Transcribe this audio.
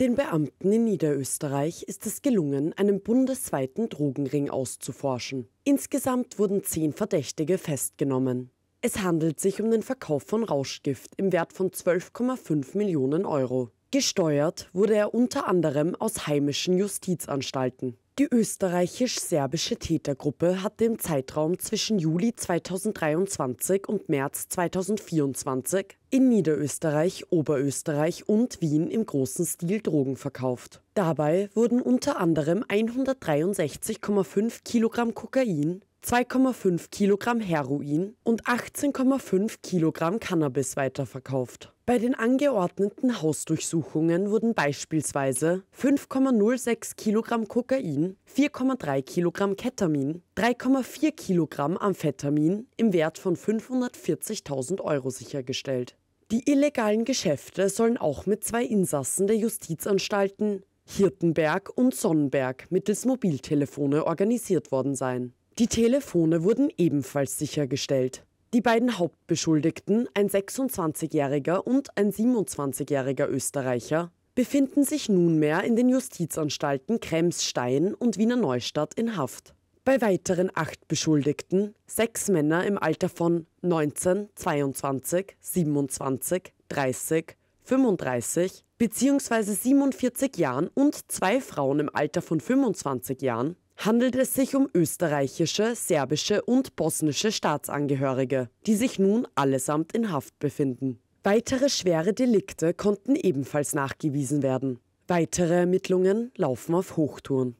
Den Beamten in Niederösterreich ist es gelungen, einen bundesweiten Drogenring auszuforschen. Insgesamt wurden zehn Verdächtige festgenommen. Es handelt sich um den Verkauf von Rauschgift im Wert von 12,5 Millionen Euro. Gesteuert wurde er unter anderem aus heimischen Justizanstalten. Die österreichisch-serbische Tätergruppe hatte im Zeitraum zwischen Juli 2023 und März 2024 in Niederösterreich, Oberösterreich und Wien im großen Stil Drogen verkauft. Dabei wurden unter anderem 163,5 Kilogramm Kokain, 2,5 Kilogramm Heroin und 18,5 Kilogramm Cannabis weiterverkauft. Bei den angeordneten Hausdurchsuchungen wurden beispielsweise 5,06 Kilogramm Kokain, 4,3 Kilogramm Ketamin, 3,4 Kilogramm Amphetamin im Wert von 540.000 Euro sichergestellt. Die illegalen Geschäfte sollen auch mit zwei Insassen der Justizanstalten Hirtenberg und Sonnenberg mittels Mobiltelefone organisiert worden sein. Die Telefone wurden ebenfalls sichergestellt. Die beiden Hauptbeschuldigten, ein 26-jähriger und ein 27-jähriger Österreicher, befinden sich nunmehr in den Justizanstalten Kremsstein und Wiener Neustadt in Haft. Bei weiteren acht Beschuldigten, sechs Männer im Alter von 19, 22, 27, 30, 35 bzw. 47 Jahren und zwei Frauen im Alter von 25 Jahren, handelt es sich um österreichische, serbische und bosnische Staatsangehörige, die sich nun allesamt in Haft befinden. Weitere schwere Delikte konnten ebenfalls nachgewiesen werden. Weitere Ermittlungen laufen auf Hochtouren.